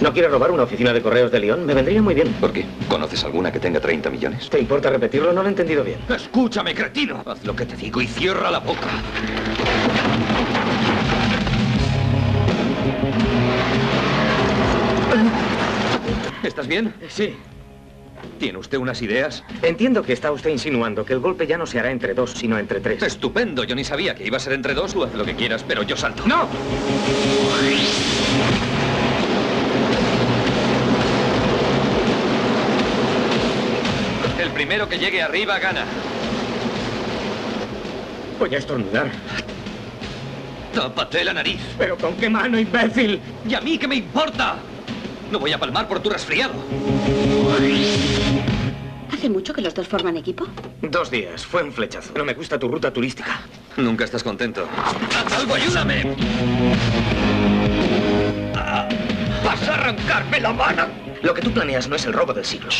¿No quieres robar una oficina de correos de León? Me vendría muy bien. ¿Por qué? ¿Conoces alguna que tenga 30 millones? ¿Te importa repetirlo? No lo he entendido bien. Escúchame, cretino. Haz lo que te digo y cierra la boca. ¿Estás bien? Sí. ¿Tiene usted unas ideas? Entiendo que está usted insinuando que el golpe ya no se hará entre dos, sino entre tres. Estupendo. Yo ni sabía que iba a ser entre dos. Tú haz lo que quieras, pero yo salto. ¡No! El primero que llegue arriba gana. Voy a estornudar. Tápate la nariz. ¿Pero con qué mano, imbécil? ¿Y a mí qué me importa? No voy a palmar por tu resfriado. ¿Hace mucho que los dos forman equipo? Dos días. Fue un flechazo. No me gusta tu ruta turística. Nunca estás contento. ¡Haz algo! ¡Ayúdame! Ah, ¡Vas a arrancarme la mano! Lo que tú planeas no es el robo del siglo.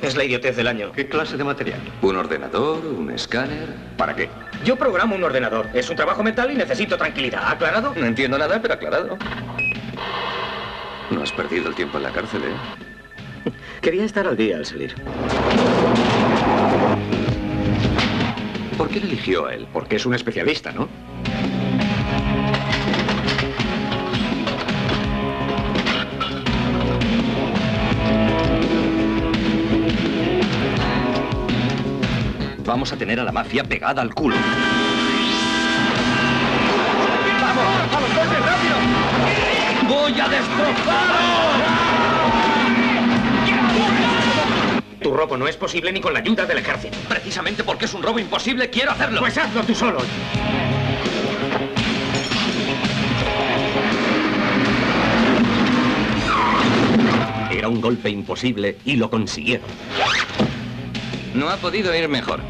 Es la idiotez del año. ¿Qué clase de material? ¿Un ordenador? ¿Un escáner? ¿Para qué? Yo programo un ordenador. Es un trabajo mental y necesito tranquilidad. ¿Aclarado? No entiendo nada, pero aclarado. No has perdido el tiempo en la cárcel, ¿eh? Quería estar al día al salir. ¿Por qué le eligió a él? Porque es un especialista, ¿no? Vamos a tener a la mafia pegada al culo. ¡Voy a destrozaros! Tu robo no es posible ni con la ayuda del ejército. Precisamente porque es un robo imposible, quiero hacerlo. Pues hazlo tú solo. Era un golpe imposible y lo consiguieron. No ha podido ir mejor.